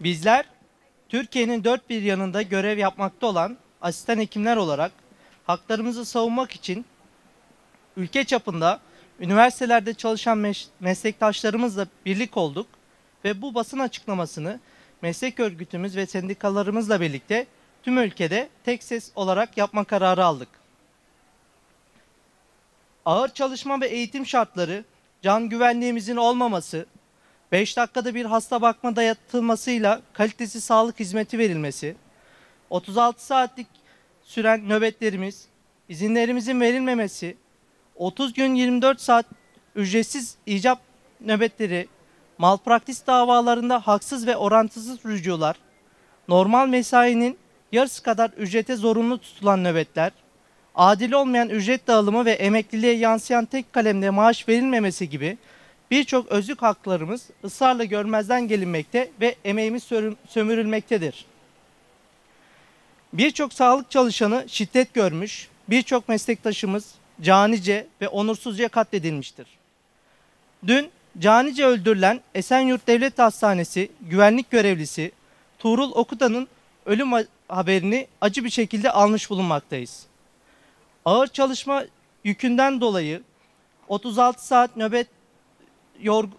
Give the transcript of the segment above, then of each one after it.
Bizler Türkiye'nin dört bir yanında görev yapmakta olan asistan hekimler olarak haklarımızı savunmak için ülke çapında üniversitelerde çalışan meş- meslektaşlarımızla birlik olduk ve bu basın açıklamasını meslek örgütümüz ve sendikalarımızla birlikte tüm ülkede tek ses olarak yapma kararı aldık. Ağır çalışma ve eğitim şartları, can güvenliğimizin olmaması, 5 dakikada bir hasta bakma dayatılmasıyla kalitesiz sağlık hizmeti verilmesi, 36 saatlik süren nöbetlerimiz, izinlerimizin verilmemesi, 30 gün 24 saat ücretsiz icap nöbetleri, malpraktis davalarında haksız ve orantısız rücular, normal mesainin yarısı kadar ücrete zorunlu tutulan nöbetler, adil olmayan ücret dağılımı ve emekliliğe yansıyan tek kalemde maaş verilmemesi gibi birçok özlük haklarımız ısrarla görmezden gelinmekte ve emeğimiz sömürülmektedir. Birçok sağlık çalışanı şiddet görmüş, birçok meslektaşımız canice ve onursuzca katledilmiştir. Dün canice öldürülen Esenyurt Devlet Hastanesi güvenlik görevlisi Tuğrul Okuta'nın ölüm ha- haberini acı bir şekilde almış bulunmaktayız. Ağır çalışma yükünden dolayı 36 saat nöbet yorg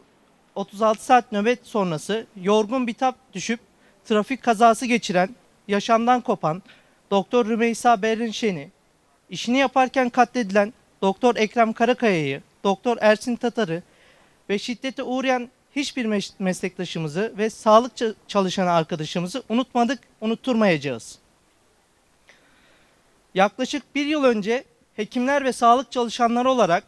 36 saat nöbet sonrası yorgun bitap düşüp trafik kazası geçiren, yaşamdan kopan Doktor Rümeysa Berinşen'i, işini yaparken katledilen Doktor Ekrem Karakaya'yı, Doktor Ersin Tatar'ı ve şiddete uğrayan hiçbir mes- meslektaşımızı ve sağlık ça- çalışan arkadaşımızı unutmadık, unutturmayacağız. Yaklaşık bir yıl önce hekimler ve sağlık çalışanları olarak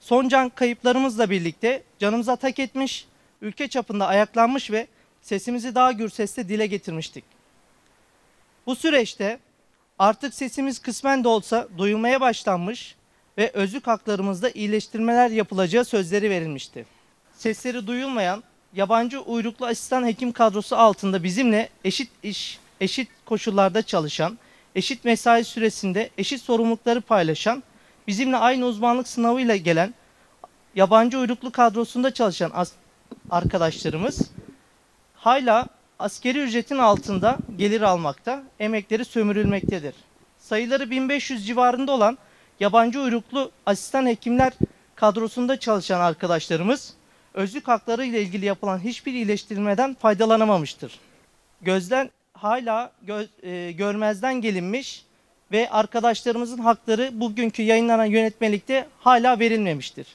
son can kayıplarımızla birlikte canımıza tak etmiş, ülke çapında ayaklanmış ve sesimizi daha gür sesle dile getirmiştik. Bu süreçte artık sesimiz kısmen de olsa duyulmaya başlanmış ve özlük haklarımızda iyileştirmeler yapılacağı sözleri verilmişti. Sesleri duyulmayan yabancı uyruklu asistan hekim kadrosu altında bizimle eşit iş, eşit koşullarda çalışan, eşit mesai süresinde eşit sorumlulukları paylaşan, bizimle aynı uzmanlık sınavıyla gelen yabancı uyruklu kadrosunda çalışan arkadaşlarımız hala askeri ücretin altında gelir almakta, emekleri sömürülmektedir. Sayıları 1500 civarında olan yabancı uyruklu asistan hekimler kadrosunda çalışan arkadaşlarımız özlük hakları ile ilgili yapılan hiçbir iyileştirilmeden faydalanamamıştır. Gözden hala gö- e, görmezden gelinmiş ve arkadaşlarımızın hakları bugünkü yayınlanan yönetmelikte ağ verilmemiştir.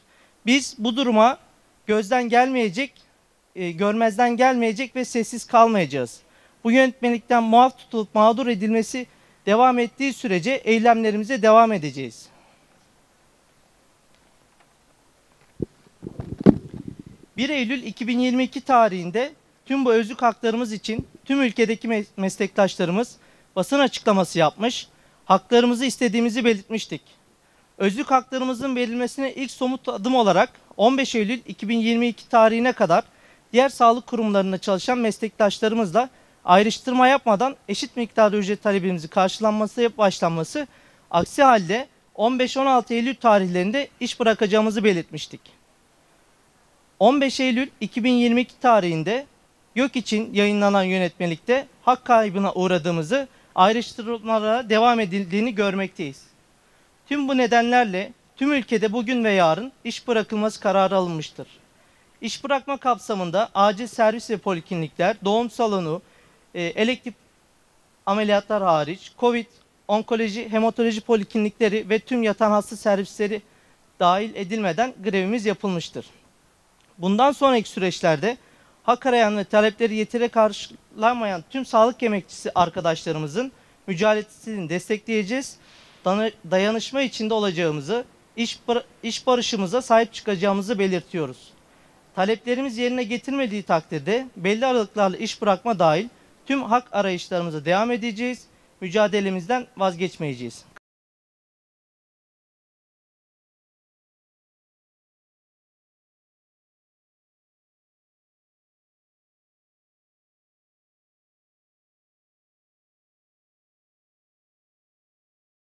Biz bu duruma gözden gelmeyecek, e, görmezden gelmeyecek ve sessiz kalmayacağız. Bu yönetmelikten muaf tutulup mağdur edilmesi devam ettiği sürece eylemlerimize devam edeceğiz. ...1 Eylül 2022 tarihinde tüm bu özlük haklarımız için tüm ülkedeki mes- meslektaşlarımız basın açıklaması yapmış, haklarımızı istediğimizi belirtmiştik. Özlük haklarımızın verilmesine ilk somut adım olarak 15 Eylül 2022 tarihine kadar diğer sağlık kurumlarında çalışan meslektaşlarımızla ayrıştırma yapmadan eşit miktarda ücret talebimizi karşılanması başlanması, aksi halde 15-16 Eylül tarihlerinde iş bırakacağımızı belirtmiştik. 15 Eylül 2022 tarihinde YÖK için yayınlanan yönetmelikte hak kaybına uğradığımızı, ayrıştırmalara devam edildiğini görmekteyiz. Tüm bu nedenlerle tüm ülkede bugün ve yarın iş bırakılması kararı alınmıştır. İş bırakma kapsamında acil servis ve poliklinikler, doğum salonu, e, elektif ameliyatlar hariç, COVID, onkoloji, hematoloji poliklinikleri ve tüm yatan hasta servisleri dahil edilmeden grevimiz yapılmıştır. Bundan sonraki süreçlerde hak arayan ve talepleri yeteri karşılanmayan tüm sağlık emekçisi arkadaşlarımızın mücadelesini destekleyeceğiz. Dayanışma içinde olacağımızı, iş, iş barışımıza sahip çıkacağımızı belirtiyoruz. Taleplerimiz yerine getirmediği takdirde belli aralıklarla iş bırakma dahil tüm hak arayışlarımıza devam edeceğiz. Mücadelemizden vazgeçmeyeceğiz.